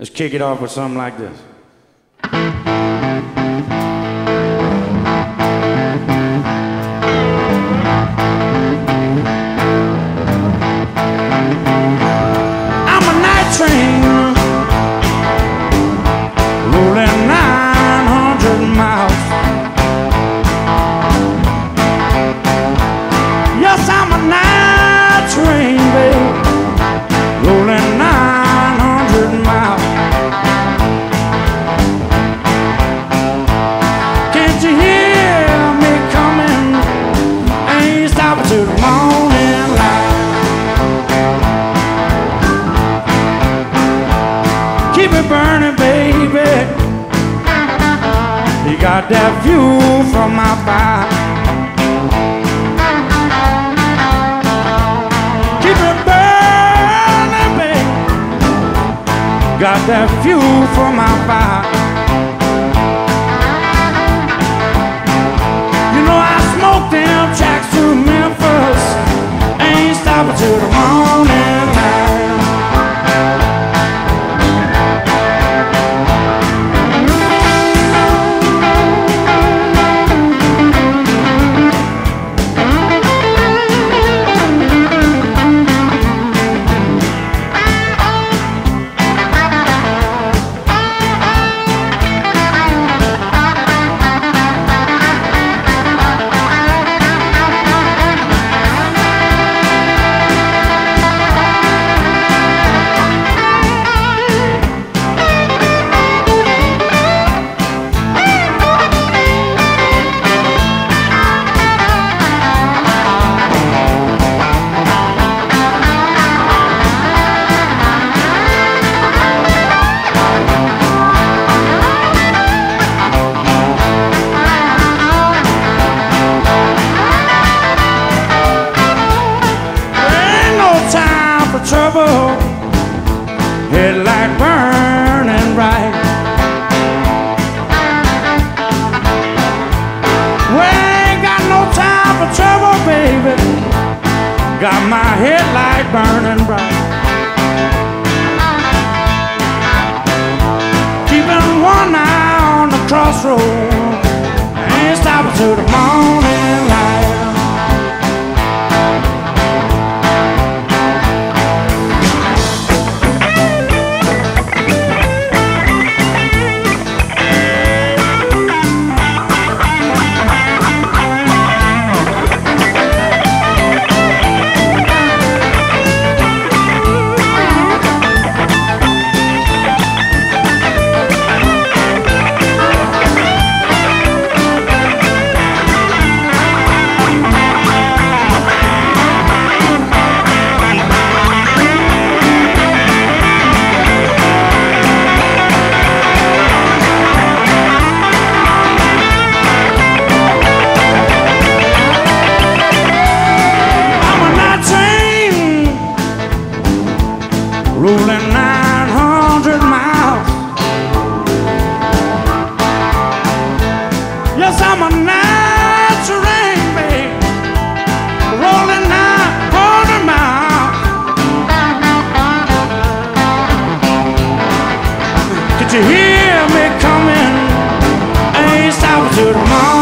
Let's kick it off with something like this. Burning, baby. You got that fuel from my fire. Keep it burning, baby. Got that fuel from my fire. You know I smoke them tracks to Memphis. Ain't stopping till the morning Headlight burning bright. We ain't got no time for trouble, baby. Got my headlight burning bright. Keeping one eye on the crossroad. Ain't stopping till the Yes, I'm a night train, babe, rolling 900 miles. Did you hear me coming? Ain't stopping till tomorrow.